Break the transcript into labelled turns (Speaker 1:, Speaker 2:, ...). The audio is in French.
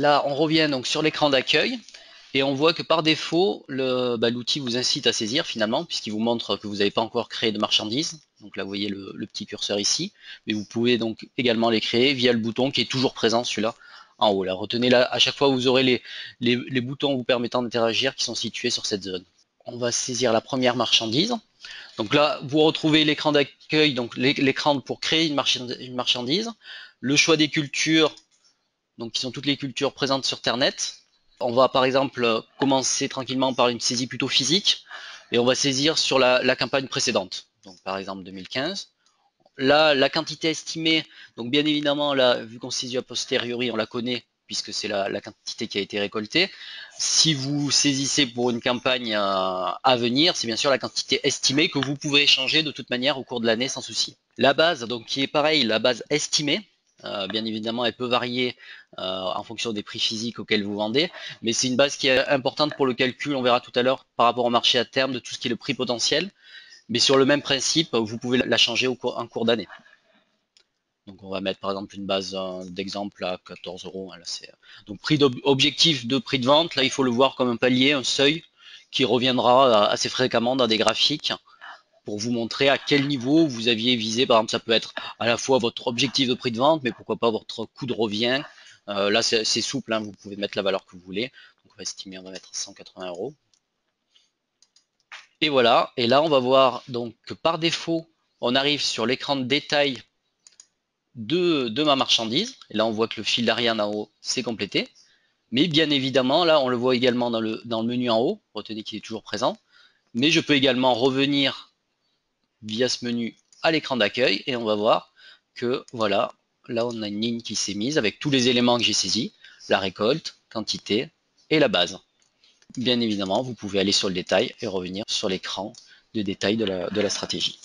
Speaker 1: là, on revient donc sur l'écran d'accueil et on voit que par défaut, bah, l'outil vous incite à saisir finalement, puisqu'il vous montre que vous n'avez pas encore créé de marchandises. Donc là, vous voyez le, petit curseur ici. Mais vous pouvez donc également les créer via le bouton qui est toujours présent, celui-là, en haut. Là, retenez là, à chaque fois, vous aurez les, les, boutons vous permettant d'interagir qui sont situés sur cette zone. On va saisir la première marchandise. Donc là, vous retrouvez l'écran d'accueil, donc l'écran pour créer une marchandise, le choix des cultures, donc qui sont toutes les cultures présentes sur Ternet, on va par exemple commencer tranquillement par une saisie plutôt physique et on va saisir sur la, campagne précédente, donc par exemple 2015. Là, la quantité estimée, donc bien évidemment, là, vu qu'on saisit a posteriori, on la connaît puisque c'est la, quantité qui a été récoltée. Si vous saisissez pour une campagne euh, à venir, c'est bien sûr la quantité estimée que vous pouvez changer de toute manière au cours de l'année sans souci. La base, donc qui est pareil, la base estimée, euh, bien évidemment, elle peut varier euh, en fonction des prix physiques auxquels vous vendez, mais c'est une base qui est importante pour le calcul, on verra tout à l'heure, par rapport au marché à terme de tout ce qui est le prix potentiel. Mais sur le même principe, vous pouvez la changer en cours d'année. Donc on va mettre par exemple une base euh, d'exemple à 14 euros. Donc prix objectif de prix de vente, là il faut le voir comme un palier, un seuil qui reviendra assez fréquemment dans des graphiques pour vous montrer à quel niveau vous aviez visé. Par exemple, ça peut être à la fois votre objectif de prix de vente, mais pourquoi pas votre coût de revient. Euh, là, c'est souple, hein, vous pouvez mettre la valeur que vous voulez. Donc, on va estimer, on va mettre 180 euros. Et voilà, et là, on va voir donc que par défaut, on arrive sur l'écran de détail de, de, ma marchandise. Et là, on voit que le fil d'arrière en haut, c'est complété. Mais bien évidemment, là, on le voit également dans le, dans le menu en haut. Retenez qu'il est toujours présent. Mais je peux également revenir via ce menu à l'écran d'accueil et on va voir que voilà, là on a une ligne qui s'est mise avec tous les éléments que j'ai saisis, la récolte, quantité et la base. Bien évidemment, vous pouvez aller sur le détail et revenir sur l'écran de détail de la, de la stratégie.